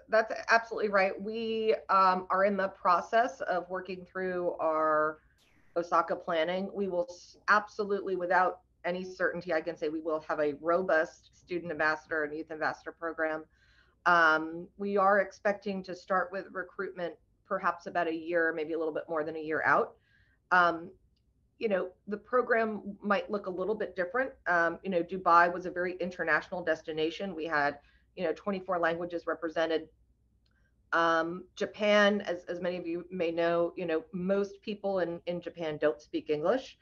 that's absolutely right. We um, are in the process of working through our Osaka planning. We will absolutely, without any certainty, I can say we will have a robust student ambassador and youth ambassador program. Um, we are expecting to start with recruitment perhaps about a year, maybe a little bit more than a year out. Um, you know, the program might look a little bit different. Um, you know, Dubai was a very international destination. We had, you know, 24 languages represented. Um, Japan, as, as many of you may know, you know, most people in, in Japan don't speak English.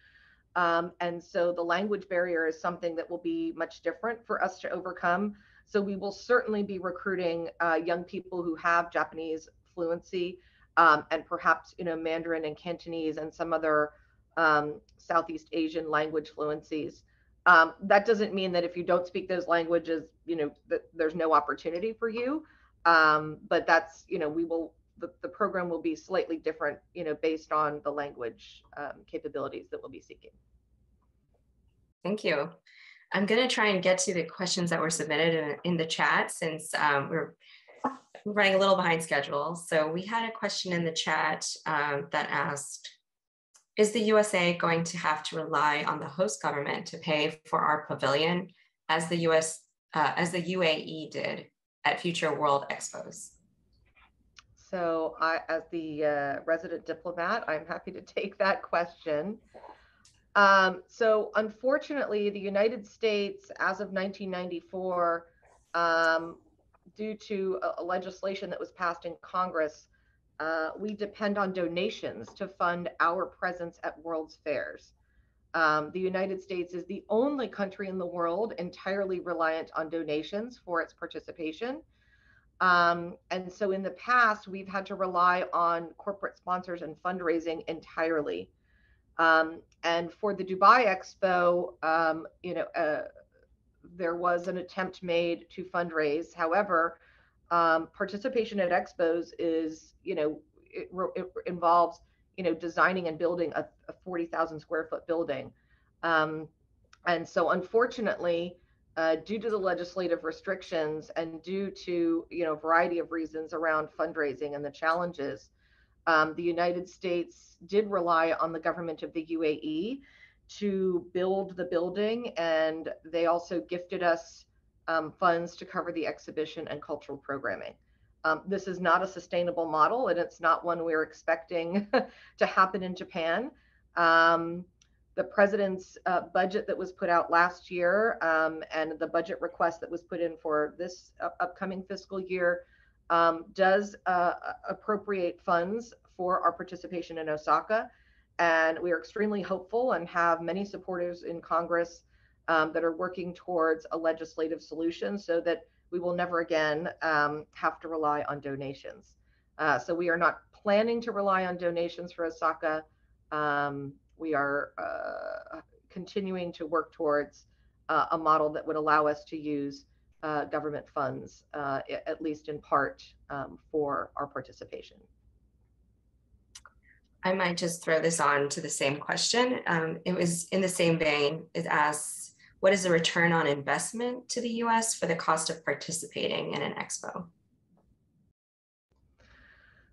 Um, and so the language barrier is something that will be much different for us to overcome. So we will certainly be recruiting uh, young people who have Japanese fluency um, and perhaps you know Mandarin and Cantonese and some other um, Southeast Asian language fluencies. Um, that doesn't mean that if you don't speak those languages, you know that there's no opportunity for you. Um, but that's you know we will the, the program will be slightly different, you know, based on the language um, capabilities that we'll be seeking. Thank you. I'm going to try and get to the questions that were submitted in, in the chat since um, we're running a little behind schedule. So we had a question in the chat um, that asked, is the USA going to have to rely on the host government to pay for our pavilion as the US, uh, as the UAE did at future World Expos? So I, as the uh, resident diplomat, I'm happy to take that question. Um, so unfortunately, the United States, as of 1994, um, due to a, a, legislation that was passed in Congress, uh, we depend on donations to fund our presence at World's Fairs. Um, the United States is the only country in the world entirely reliant on donations for its participation. Um, and so in the past, we've had to rely on corporate sponsors and fundraising entirely. Um, and for the Dubai Expo, um, you know, uh, there was an attempt made to fundraise. However, um, participation at expos is, you know, it, it, involves, you know, designing and building a, a 40,000 square foot building. Um, and so unfortunately, uh, due to the legislative restrictions and due to you know a variety of reasons around fundraising and the challenges, um, the United States did rely on the government of the UAE to build the building, and they also gifted us um, funds to cover the exhibition and cultural programming. Um, this is not a sustainable model, and it's not one we're expecting to happen in Japan. Um, the president's uh, budget that was put out last year um, and the budget request that was put in for this upcoming fiscal year um, does uh, appropriate funds for our participation in Osaka. And we are extremely hopeful and have many supporters in Congress um, that are working towards a legislative solution so that we will never again um, have to rely on donations. Uh, so we are not planning to rely on donations for Osaka. Um, we are uh, continuing to work towards uh, a model that would allow us to use uh, government funds, uh, at least in part, um, for our participation. I might just throw this on to the same question. Um, it was in the same vein. It asks, what is the return on investment to the US for the cost of participating in an expo?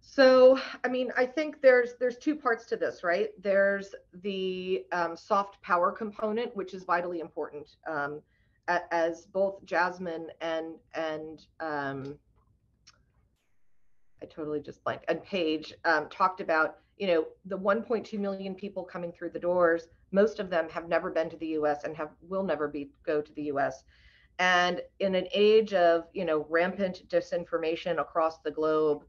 So, I mean, I think there's there's two parts to this, right? There's the um, soft power component, which is vitally important, um, as both Jazmin and and um, I totally just blank and Paige um, talked about. You know, the 1.2 million people coming through the doors. Most of them have never been to the U.S. and have will never be go to the U.S. And in an age of you know rampant disinformation across the globe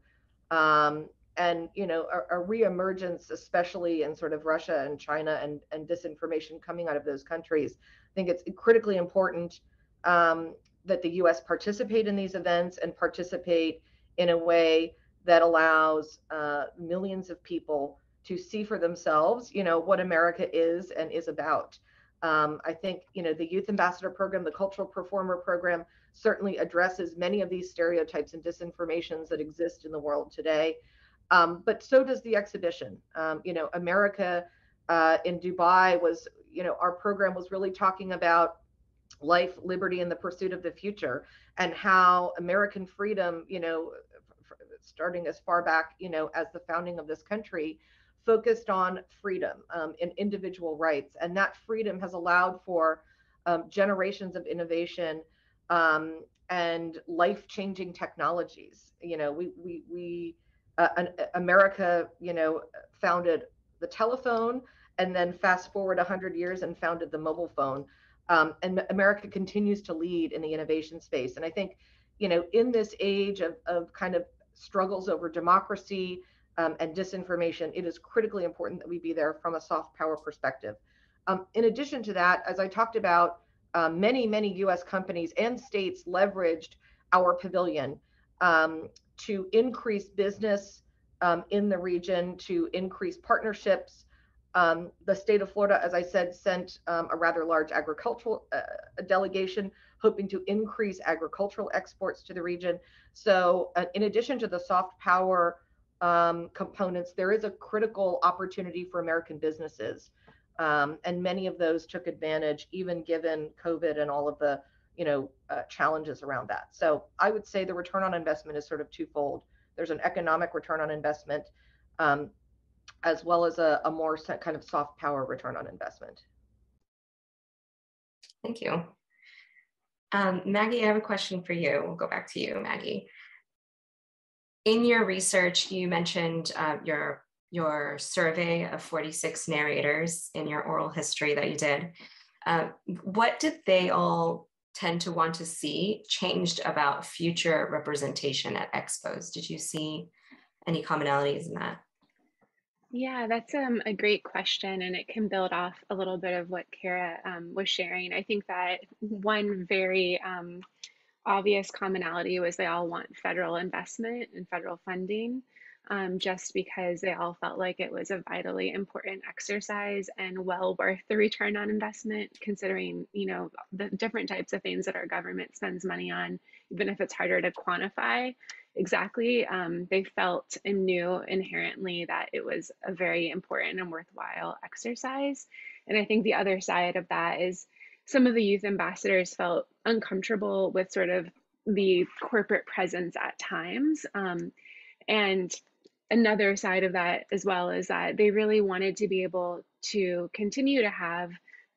um, and you know a, a reemergence, especially in sort of Russia and China and and disinformation coming out of those countries. I think it's critically important um, that the U.S. participate in these events and participate in a way that allows uh, millions of people to see for themselves, you know, what America is and is about. Um, I think, you know, the Youth Ambassador Program, the Cultural Performer Program, certainly addresses many of these stereotypes and disinformations that exist in the world today. Um, but so does the exhibition. Um, you know, America uh, in Dubai was, you know, our program was really talking about life, liberty, and the pursuit of the future, and how American freedom, you know, starting as far back, you know, as the founding of this country, focused on freedom um, and individual rights, and that freedom has allowed for um, generations of innovation um, and life-changing technologies. You know, we we we uh, an, America, you know, founded the telephone and then fast forward 100 years and founded the mobile phone. Um, and America continues to lead in the innovation space. And I think, you know, in this age of, of kind of struggles over democracy um, and disinformation, it is critically important that we be there from a soft power perspective. Um, in addition to that, as I talked about, uh, many, many US companies and states leveraged our pavilion um, to increase business um, in the region, to increase partnerships, um, the state of Florida, as I said, sent a rather large agricultural uh, delegation hoping to increase agricultural exports to the region. So, uh, in addition to the soft power um, components, there is a critical opportunity for American businesses. Um, and many of those took advantage, even given COVID and all of the you know uh, challenges around that. So, I would say the return on investment is sort of twofold. There's an economic return on investment, um, as well as a, a more kind of soft power return on investment. Thank you. Um, Maggie, I have a question for you. We'll go back to you, Maggie. In your research, you mentioned uh, your your survey of 46 narrators in your oral history that you did. Uh, what did they all tend to want to see changed about future representation at expos? Did you see any commonalities in that? Yeah, that's um, a great question, and it can build off a little bit of what Kara um, was sharing. I think that one very um, obvious commonality was they all want federal investment and federal funding, um, just because they all felt like it was a vitally important exercise and well worth the return on investment, considering you know the different types of things that our government spends money on, even if it's harder to quantify exactly, um, they felt and knew inherently that it was a very important and worthwhile exercise. And I think the other side of that is some of the youth ambassadors felt uncomfortable with sort of the corporate presence at times. Um, and another side of that as well is that they really wanted to be able to continue to have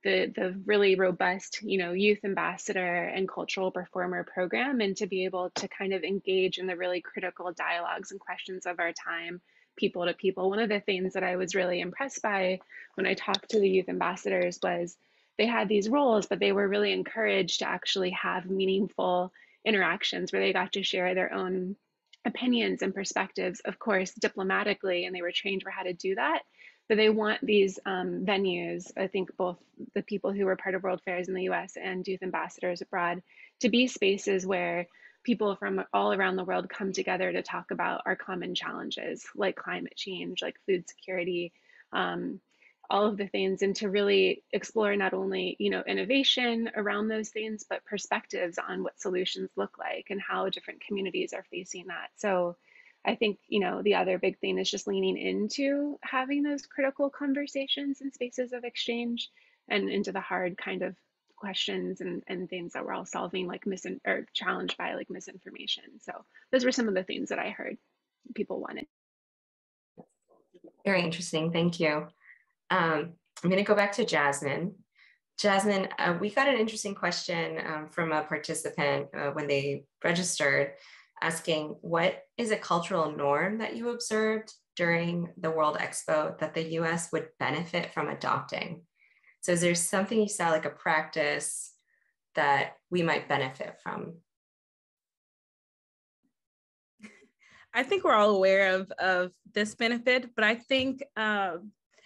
the the really robust you know youth ambassador and cultural performer program and to be able to kind of engage in the really critical dialogues and questions of our time people to people one of the things that i was really impressed by when i talked to the youth ambassadors was they had these roles but they were really encouraged to actually have meaningful interactions where they got to share their own opinions and perspectives of course diplomatically and they were trained for how to do that. But they want these um, venues, I think both the people who were part of World Fairs in the US and youth ambassadors abroad, to be spaces where people from all around the world come together to talk about our common challenges like climate change, like food security, um, all of the things, and to really explore not only you know innovation around those things, but perspectives on what solutions look like and how different communities are facing that. So I think, you know, the other big thing is just leaning into having those critical conversations and spaces of exchange and into the hard kind of questions and, and things that we're all solving, like misin or challenged by like misinformation. So those were some of the things that I heard people wanted. Very interesting. Thank you. Um, I'm going to go back to Jazmin. Jazmin, uh, we got an interesting question um, from a participant uh, when they registered asking what is a cultural norm that you observed during the World Expo that the US would benefit from adopting? So, is there something you saw like a practice that we might benefit from? I think we're all aware of, of this benefit, but I think uh,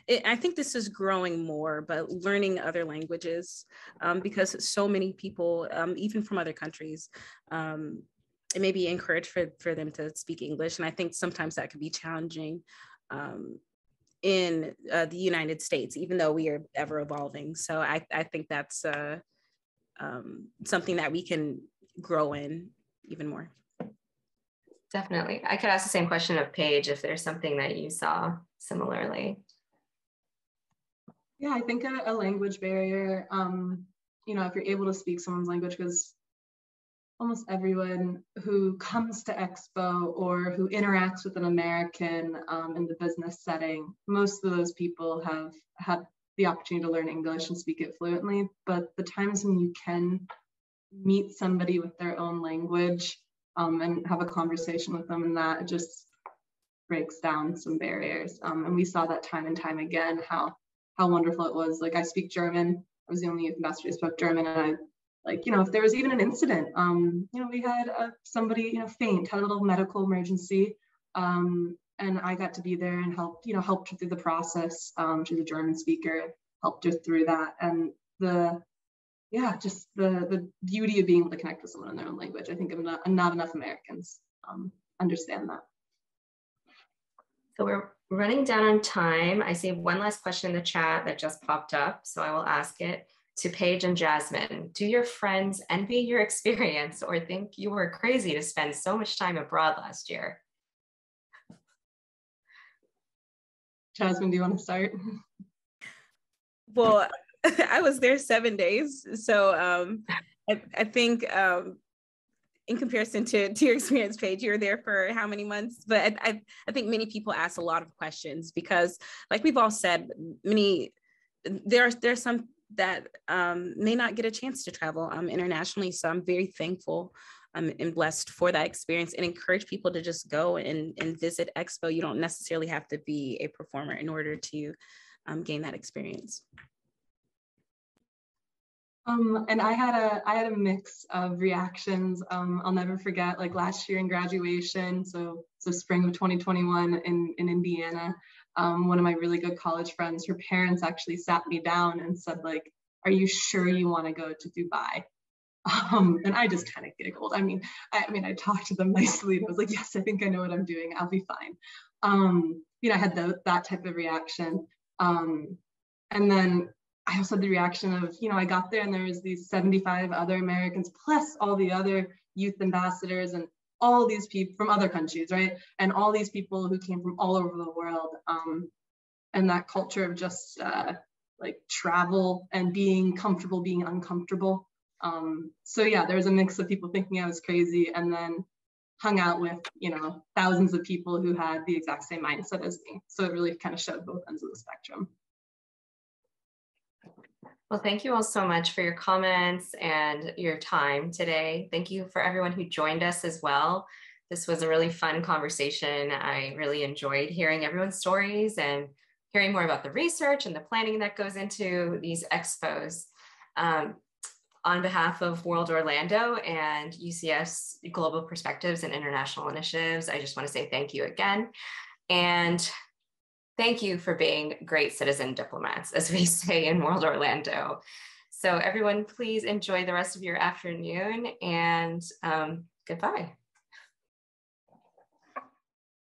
it, I think this is growing more, but learning other languages um, because so many people, um, even from other countries, um, it may be encouraged for, for them to speak English. And I think sometimes that can be challenging um, in uh, the United States, even though we are ever evolving. So I, I think that's uh, um, something that we can grow in even more. Definitely. I could ask the same question of Paige if there's something that you saw similarly. Yeah, I think a, a language barrier, um, you know, if you're able to speak someone's language, because almost everyone who comes to expo or who interacts with an american um, in the business setting most of those people have had the opportunity to learn english and speak it fluently. But the times when you can meet somebody with their own language um, and have a conversation with them and that just breaks down some barriers. Um, and we saw that time and time again how how wonderful it was. Like I speak German. I was the only ambassador who spoke German, and I like you know if there was even an incident um you know we had uh, somebody you know faint had a little medical emergency um and i got to be there and helped you know helped through the process um she's a german speaker helped her through that and the yeah just the the beauty of being able to connect with someone in their own language i think I'm not, I'm not enough americans um, understand that so we're running down on time i see one last question in the chat that just popped up so i will ask it to Paige and Jazmin, do your friends envy your experience or think you were crazy to spend so much time abroad last year? Jazmin, do you want to start? Well, I was there seven days. So um, I, I, think um, in comparison to, to your experience, Paige you were there for how many months? But I, I, I think many people ask a lot of questions because like we've all said, many there are there's some that um, may not get a chance to travel um, internationally. So I'm very thankful um, and blessed for that experience and encourage people to just go and, and visit Expo. You don't necessarily have to be a performer in order to um, gain that experience. Um, and I had a I had a mix of reactions. Um, I'll never forget like last year in graduation, so so spring of 2021 in in Indiana um, one of my really good college friends, her parents actually sat me down and said, like, are you sure you want to go to Dubai? Um, and I just kind of giggled. I mean, I, I, mean, I talked to them nicely. I was like, yes, I think I know what I'm doing. I'll be fine. Um, you know, I had the, that type of reaction. Um, and then I also had the reaction of, you know, I got there and there was these 75 other Americans plus all the other youth ambassadors and all these people from other countries, right? And all these people who came from all over the world. Um, and that culture of just uh, like travel and being comfortable, being uncomfortable. Um, so yeah, there was a mix of people thinking I was crazy and then hung out with, you know, thousands of people who had the exact same mindset as me. So it really kind of showed both ends of the spectrum. Well, thank you all so much for your comments and your time today. Thank you for everyone who joined us as well. This was a really fun conversation. I really enjoyed hearing everyone's stories and hearing more about the research and the planning that goes into these expos. Um, on behalf of World Orlando and UCF Global Perspectives and International Initiatives, I just want to say thank you again. And thank you for being great citizen diplomats, as we say in World Orlando. So everyone, please enjoy the rest of your afternoon and um, goodbye.